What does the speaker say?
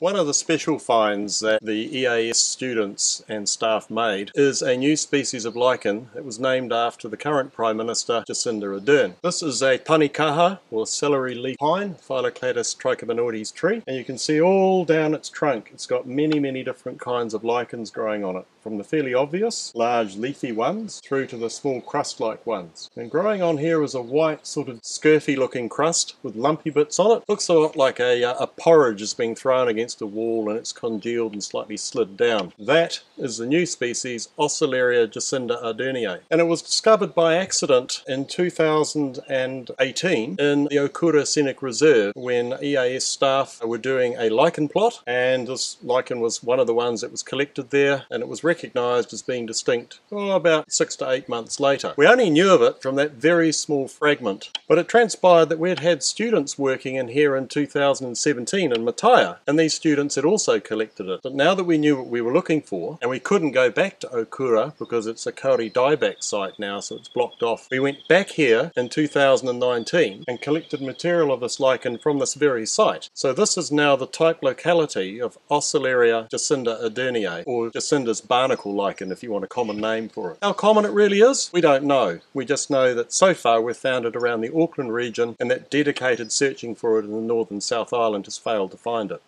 One of the special finds that the EAS students and staff made is a new species of lichen that was named after the current Prime Minister Jacinda Ardern. This is a tanekaha or celery leaf pine, Phyllocladus trichomanoides tree and you can see all down its trunk it's got many many different kinds of lichens growing on it from the fairly obvious large leafy ones through to the small crust like ones. And growing on here is a white sort of scurfy looking crust with lumpy bits on it. Looks a lot like a, uh, a porridge is being thrown against against a wall and it's congealed and slightly slid down. That is the new species Ocellularia jacinda ardernii and it was discovered by accident in 2018 in the Okura Scenic Reserve when EAS staff were doing a lichen plot and this lichen was one of the ones that was collected there and it was recognised as being distinct oh, about six to eight months later. We only knew of it from that very small fragment but it transpired that we had had students working in here in 2017 in Mataia and these students had also collected it. But now that we knew what we were looking for, and we couldn't go back to Okura because it's a kauri dieback site now, so it's blocked off, we went back here in 2019 and collected material of this lichen from this very site. So this is now the type locality of Ocellularia jacinda ardernii, or Jacinda's barnacle lichen if you want a common name for it. How common it really is, we don't know. We just know that so far we've found it around the Auckland region and that dedicated searching for it in the northern South Island has failed to find it.